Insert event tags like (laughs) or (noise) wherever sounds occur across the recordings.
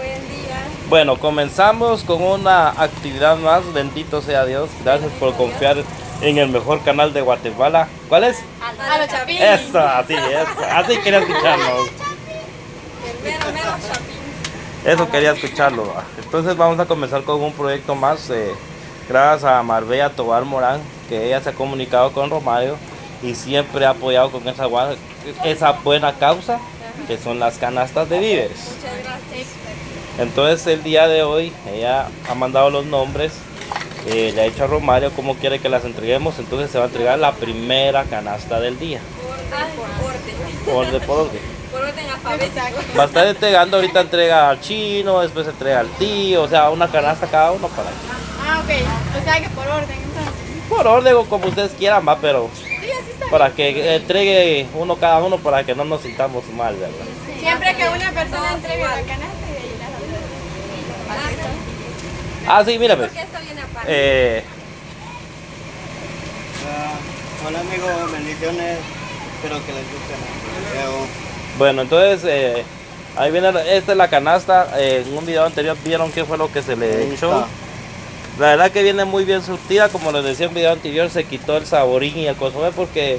Buen día. Bueno, comenzamos con una actividad más, bendito sea Dios. Gracias por confiar en el mejor canal de Guatemala. ¿Cuál es? A los chapín. Eso, así, eso, así quería escucharlo. Eso quería escucharlo. Entonces vamos a comenzar con un proyecto más. eh, gracias a Marbella Tobar Morán, que ella se ha comunicado con Romario y siempre ha apoyado con esa, esa buena causa, que son las canastas de víveres. Muchas gracias. Entonces el día de hoy ella ha mandado los nombres, eh, le ha dicho a Romario cómo quiere que las entreguemos, entonces se va a entregar la primera canasta del día, por orden. por orden por orden. Por orden. Va a estar entregando, ahorita entrega al chino, después entrega al tío, o sea, una canasta cada uno para Ah, ok. O sea que por orden, entonces. por orden o como ustedes quieran, va, pero Sí, así está. para que entregue uno cada uno para que no nos sintamos mal, ¿verdad? Siempre que una persona entregue la canasta y de ahí la otra. Ah, sí, mira, pues. Eh, hola amigos, bendiciones. Espero que les guste el. Bueno, entonces eh, ahí viene, la- esta es la canasta. eh, en un video anterior vieron qué fue lo que se le Ahí echó. está. La verdad que viene muy bien surtida, como les decía en un video anterior, se quitó el saborín y el consomé porque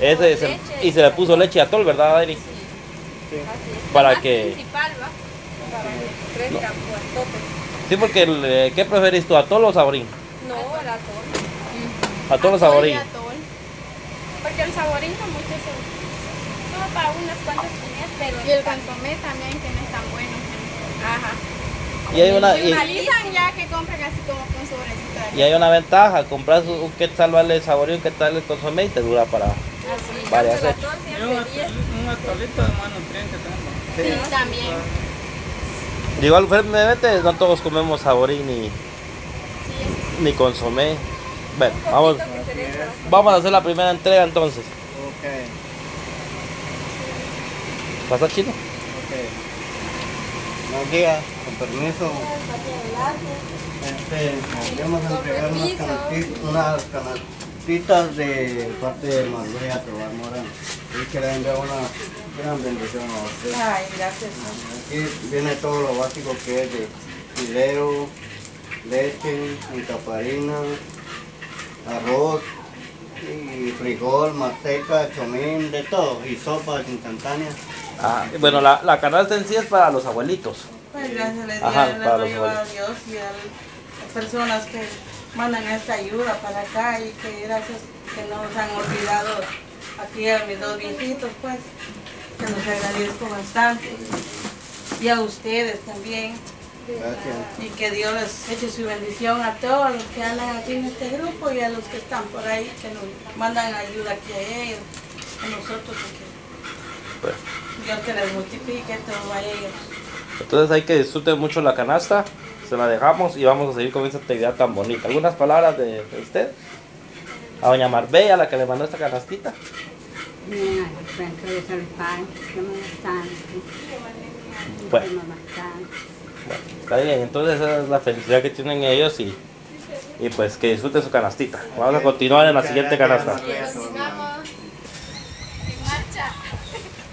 ese se- Leche. y se le puso leche a todo, ¿verdad, Adri? Sí. Para que- principal, ¿va? Crezcan fuertotes. Sí, porque el, eh, ¿qué preferís tú, atol o saborín? No, el atol. Atol o Atol y saborín. atol. Porque el saborín no mucho se solo para unas cuantas comidas, pero y el consomé también que no es tan bueno. Ajá. Y hay una, y, analizan ya que compran así como con sobrecito. y hay una ventaja, compras un quetzal vale el saborín, un quetzal el consomé y te dura para... Así. Varias Y un, siempre 10. atol- un atolito de más nutriente tenemos. Sí, también. De igual forma, no todos comemos saborín ni, ni consomé. Bueno, vamos, vamos a hacer la primera entrega entonces. Ok, ¿Pasa chino? ok. Buenos días, con permiso. Este, vamos a entregar unas canastitas, unas canastitas de parte de Tobar Morán. Y que le envío una gran bendición a. Ay, gracias. Aquí viene todo lo básico que es de fideo, leche, incaparina, arroz, y frijol, masteca, chomín, de todo, y sopas instantáneas. Ah, bueno, la, la canasta en sí es para los abuelitos. Pues gracias les Ajá, para le los a. Dios y a las personas que mandan esta ayuda para acá y que gracias que nos han olvidado aquí a mis dos viejitos, pues, que los agradezco bastante. Y a ustedes también. Gracias. Y que Dios les eche su bendición a todos los que andan aquí en este grupo y a los que están por ahí, que nos mandan ayuda aquí a ellos, a nosotros, Pues, Dios que les multiplique todo a ellos. entonces hay que disfruten mucho la canasta. Se la dejamos y vamos a seguir con esta actividad tan bonita. ¿Algunas palabras de, de usted? A doña Marbella, la que le mandó esta canastita. Mira, Franco de que me bastante. Bueno. Que me bastante. Bueno, está bien, entonces esa es la felicidad que tienen ellos y, y pues que disfruten su canastita. Vamos a continuar en la siguiente gracias, canasta.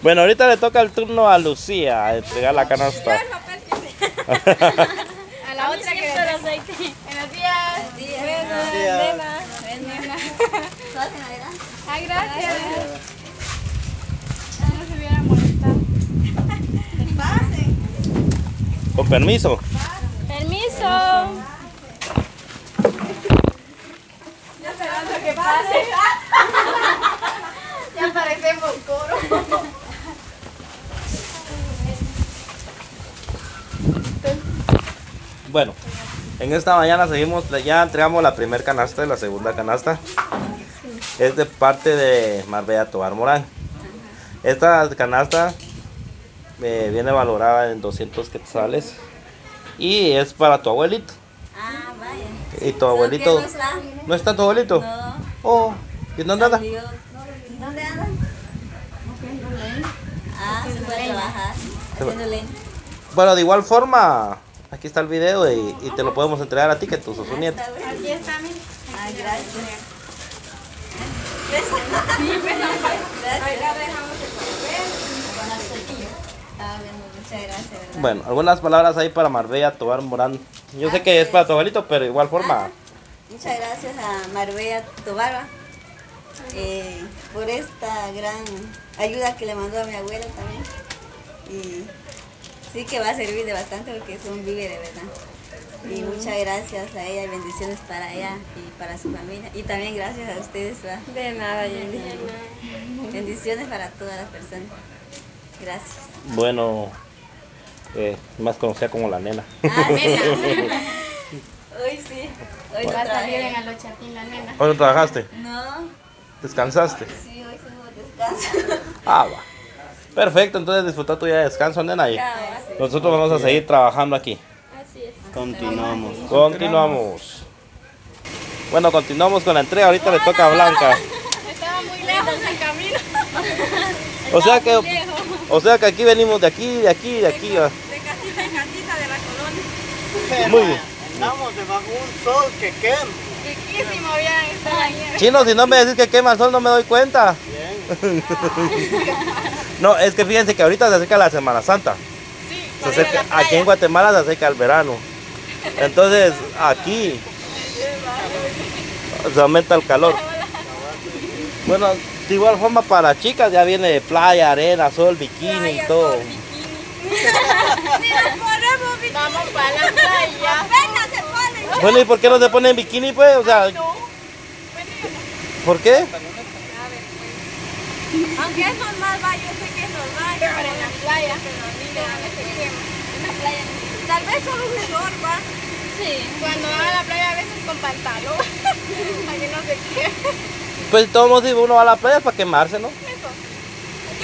Bueno, ahorita le toca el turno a Lucía a entregar la canasta. (laughs) A la otra que le aceite. Buenos días. Buenos días. Ay, gracias. No Con permiso. Permiso. Ya esperando que pase. (laughs) ya parecemos coro. Bueno, en esta mañana seguimos, ya entregamos la primera canasta y la segunda canasta. Es de parte de Marbella Tobar Morán. Esta canasta eh, viene valorada en 200 quetzales y es para tu abuelito. Ah, vaya. ¿Y tu abuelito? no está? ¿No está tu abuelito? No. Oh, ¿y dónde anda? ¿Dónde anda? Ah, se fue a trabajar. Haciendo leña. Bueno, de igual forma, aquí está el video y, y te lo podemos entregar a ti que tú sos su nieto. Aquí está mi. Ay, gracias. Sí, pues, Ahí la dejamos el papel. Estaba viendo. Muchas gracias, ¿verdad? Bueno, algunas palabras ahí para Marbella Tobar Morán. Yo sé que es para tu abuelito, pero de igual forma. Muchas gracias a Marbella Tobarba eh, por esta gran ayuda que le mandó a mi abuela también. Y sí que va a servir de bastante porque es un víveres, ¿verdad? Y muchas gracias a ella y bendiciones para ella y para su familia. Y también gracias a ustedes, ¿verdad? De nada, Yendi. Bendiciones para todas las personas. Gracias. Bueno, eh, más conocida como la nena. Ah, nena. (laughs) Hoy sí. Hoy Va a salir en. Alochapín la nena. ¿Hoy no trabajaste? No, ¿Descansaste? sí, hoy sí hubo descanso. (laughs) Ah, va. Perfecto, entonces disfruta tu día de descanso, nena. Y nosotros vamos a seguir trabajando aquí. Así es. Continuamos. Continuamos. Bueno, continuamos con la entrega. Ahorita le toca a Blanca. (laughs) Estaba muy lejos el camino. O sea que, Muy lejos. O sea que aquí venimos de aquí, de aquí, de aquí. va. De casita en casita de la colonia. Muy bien. Andamos debajo de un sol que quema. Riquísimo, bien, estar ahí. Chino, si no me decís que quema el sol, no me doy cuenta. Bien. No, es que fíjense que ahorita se acerca la Semana Santa. Sí, Se acerca- la aquí en. Guatemala se acerca el verano. Entonces, aquí se aumenta el calor. Bueno, de igual forma para chicas ya viene playa, arena, sol, bikini y todo. (laughs) Vamos para la playa. Venga, se ponen. Bueno, ¿y por qué no se ponen bikini pues? O sea, ¿por qué? Aunque es normal, va, yo sé que es normal. Pero en la playa, pero niños a veces. En la playa. Tal vez solo un short, va. Sí. Cuando van a la playa a veces con pantalón. (laughs) Para que no se queme. Pues todos modos, uno va a la playa es para quemarse, ¿no?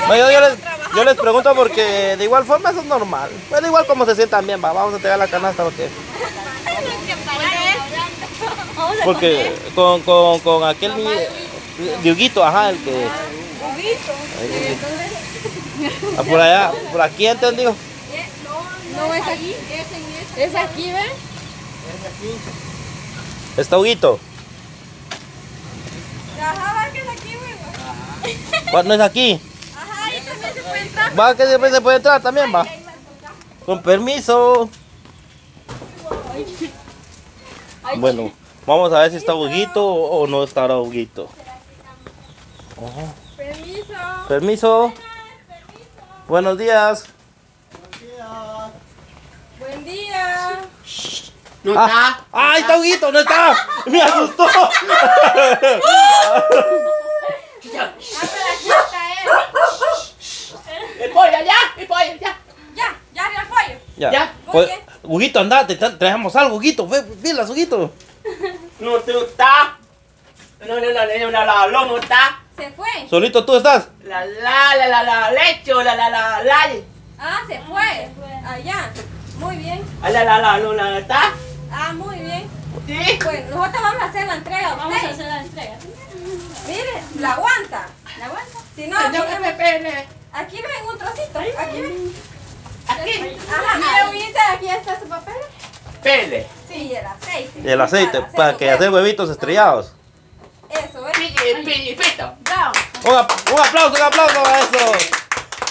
Yo, les, trabajar. yo les pregunto porque de igual forma eso es normal. Bueno, igual como se sientan bien, va, vamos a entregar la canasta porque, porque con, con, con aquel ni- Dieguito, ajá, el que... Ah, por allá, por aquí entendido. No es aquí, es aquí, ¿ven? Está Huguito. Ajá, va que es aquí, güey. No es aquí. Ajá, ahí también se puede entrar. Va que después se puede entrar también, va. Con permiso. Bueno, vamos a ver si está Huguito o no estará Huguito. Permiso. Permiso. Buenos días. Buen día. No Ah, está. ¡Ah, ahí está Huguito! ¡No está! ¡Me asustó! (laughs) El pollo, ya, el pollo, ya. Ya, ya arriba el pollo. Ya. Ya. Pues, Huguito, andate, te traemos algo, Huguito. Ve, pilas, Huguito. (laughs) No tú está. No, no, no, no, no, la, no, no está. Se fue. ¿Solito tú estás? La, la, la, la, la, lecho, la, la, la, la, Ah, se fue. Allá. Muy bien. la, la, la, no, no, está. Ah, muy bien. Sí. Bueno, nosotros vamos a hacer la entrega. Vamos a hacer la entrega. Mire, la aguanta. ¿La aguanta? Si no, aquí, No, que me pene. aquí ven un trocito. Aquí ven. Aquí. Ajá, mire, Huguita, aquí está su papel. Pele. Sí, y el aceite. Y el aceite, para que hacer huevitos estrellados. Eso, ¿eh? Pilli, pilli, pito. Bravo. Un, un aplauso, un aplauso a eso.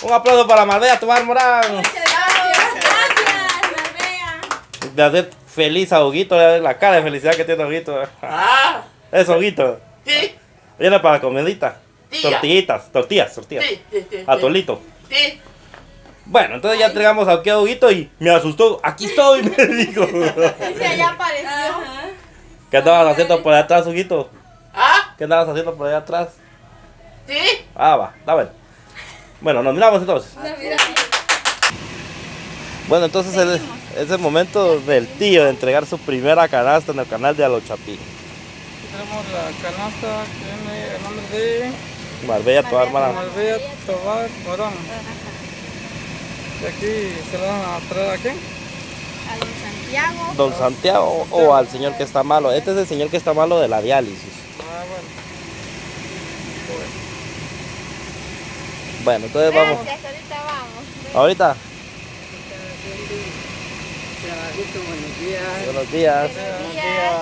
Un aplauso para Marbella Tomar Morán. Muchas gracias. Gracias, Marbella. De hacer feliz a Huguito, de ver la cara de felicidad que tiene Huguito. Ah, Eso, Huguito. sí, Viene para la comidita. Tía. Tortillitas, tortillas, tortillas. sí, sí, sí. Atolito. Sí. Bueno, entonces ya entregamos a Huguito y me asustó. Aquí estoy, (laughs) me dijo. Sí, allá apareció. ¿Qué andabas haciendo por allá atrás, Huguito? Ah, ¿Qué andabas haciendo por allá atrás? sí. Ah, va, está bueno. Bueno, nos miramos entonces. Bueno, entonces el- es el momento del tío de entregar su primera canasta en el canal de Alochapí. Tenemos la canasta que tiene el nombre de Marbella, toda hermana. Marbella Tobar Morón. Y aquí se la van a traer aquí. A don Santiago. Don Santiago o al señor que está malo. Este es el señor que está malo de la diálisis. Ah, bueno. Bueno, entonces vamos. Ahorita vamos. Ahorita. buenos días. Buenos días. Buenos días.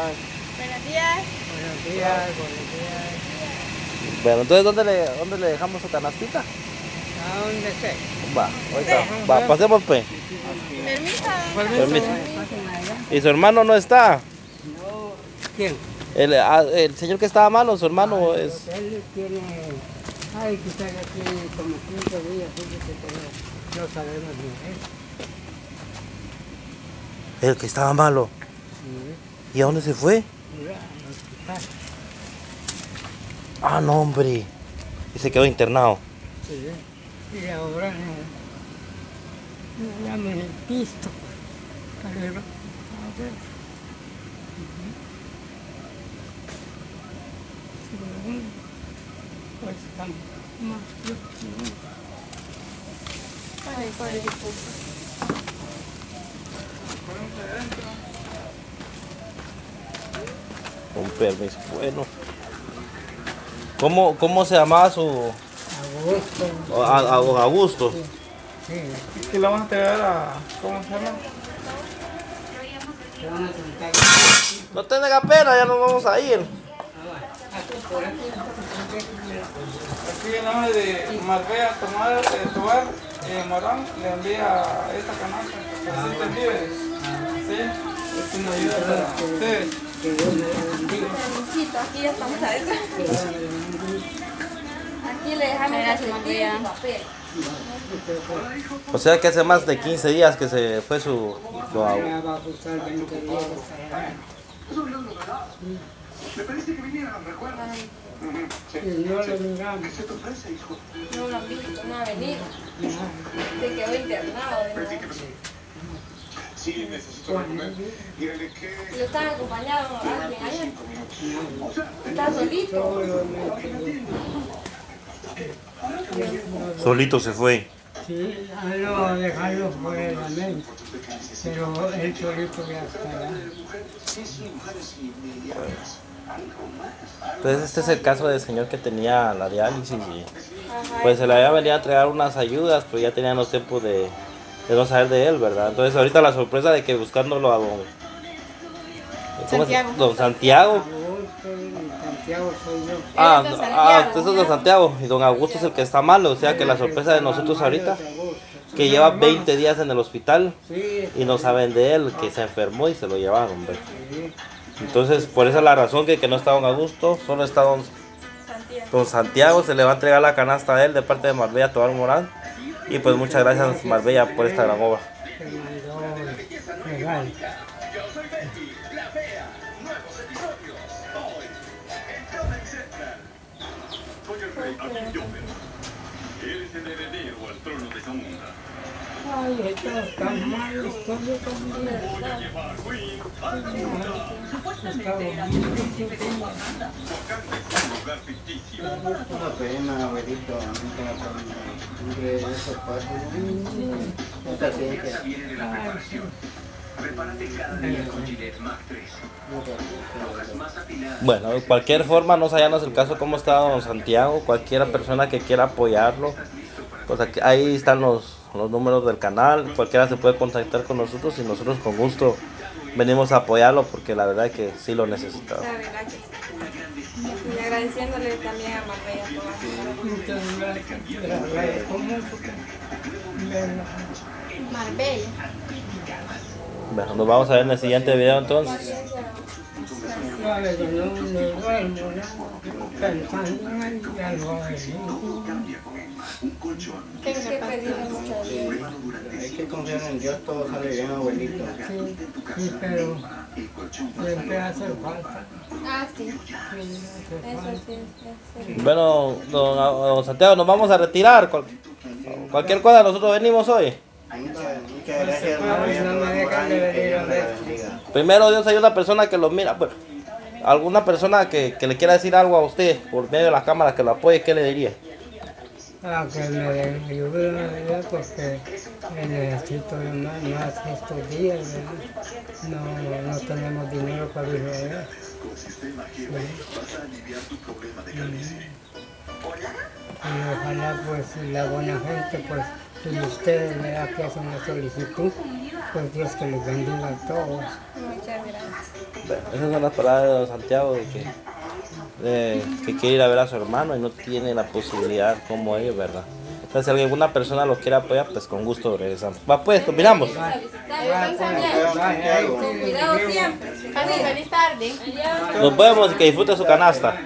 Buenos días. Días, buenos días. Bueno, entonces ¿dónde le, dónde le dejamos su canastita? ¿A dónde esté? Va, ahorita. Va, pasemos pues. Permiso. ¿Y su hermano no está? ¿Quién? El, ah, el señor que estaba malo, su hermano es... Él tiene, ay, que está aquí como 15 días, fíjese, pero no sabemos ni él. El que estaba malo. ¿Y a dónde se fue? Ah, no, hombre. Y se quedó internado. Sí. Y ahora no, no llaman el pisto. Pero, a ver. Ujú. Pero, Pues estamos más yo, Ay, pobre disculpa. Un permiso. Bueno. ¿Cómo, cómo se llamaba su... agosto. a- a- Augusto? Sí, Y lo vamos a entregar a. ¿Cómo se llama? No tenga pena, ya nos vamos a ir. Aquí el nombre de Marbella Tomar, Tobar eh, Morán le envía esta canasta que asisten víveres. Sí, es una ayuda para ustedes. Que Dios me bendiga. Aquí ya estamos. Que me bendiga. Aquí le dejamos el papel. O sea que hace más de 15 días que se fue su... su Ya abu- va a costar 20 días esta semana. Y no lo miramos. No lo han visto, no ha venido. Se quedó internado. Lo están acompañando alguien ayer. Está solito. Solito se fue. Sí, a no dejarlo por el amén. Pero él solito ya estará. Entonces este es el caso del señor que tenía la diálisis y pues se le había venido a entregar unas ayudas, pero ya tenían los tiempos de, de no saber de él, ¿verdad? Entonces ahorita la sorpresa de que buscándolo a don... ¿cómo se- Santiago. Don Santiago. Augusto y Santiago soy yo. Ah, es don ah, es don Santiago y don Augusto es el que está malo, o sea que la sorpresa de nosotros ahorita, que lleva 20 días en el hospital y no saben de él, que se enfermó y se lo llevaron, ¿verdad? Entonces, por esa es la razón que, que no está don Augusto, solo está don, Santiago. don Santiago, se le va a entregar la canasta a él de parte de Marbella Tobar Morán. Y pues muchas gracias Marbella por esta gran obra. Se mandó regalo. Eres el heredero al trono de Zamunda. Ay, esto está mal, estoy yo también. Estaba muy difícil. Un lugar ficticio. Una pena, abuelito, nunca me acuerdo. Entre esos pasos, ¿no? Mucha ciencia. Viene de la preparación. Prepárate cada día con Gillette Mac 3. Hojas más afiladas. Bueno, de cualquier forma, no sabíamos el caso cómo está don Santiago, cualquier persona que quiera apoyarlo, pues aquí, ahí están los, los números del canal, cualquiera se puede contactar con nosotros y nosotros con gusto venimos a apoyarlo porque la verdad es que sí lo necesitaba. La verdad que sí. Y agradeciéndole también a Marbella. Bueno, nos vamos a ver en el siguiente video entonces. Que. Hay que confiar en Dios, todo sale bien, abuelito. Sí, sí, pero siempre hace falta. Ah, sí. Sí, hace Eso falta. sí, sí, sí. Bueno, don, don Santiago, nos vamos a retirar. Cual- cualquier cosa, nosotros venimos hoy. Muchas, gracias. Primero Dios hay una persona que lo mira. pues, alguna persona que, que le quiera decir algo a usted por medio de la cámara que lo apoye, ¿qué le diría? Ah, que me ayude la verdad porque necesito más, más estos días, ¿verdad? No, no tenemos dinero para ir a ver. Sí. Y ojalá pues la buena gente pues y ustedes ¿verdad? que hacen la solicitud, pues Dios que les bendiga a todos. Muchas gracias. Bueno, esas son las palabras de don Santiago de que, de que quiere ir a ver a su hermano y no tiene la posibilidad como ellos, ¿verdad? Entonces, si alguna persona lo quiere apoyar, pues con gusto regresamos. Va, pues, combinamos. Con cuidado siempre. Feliz tarde. Nos vemos y que disfrute su canasta.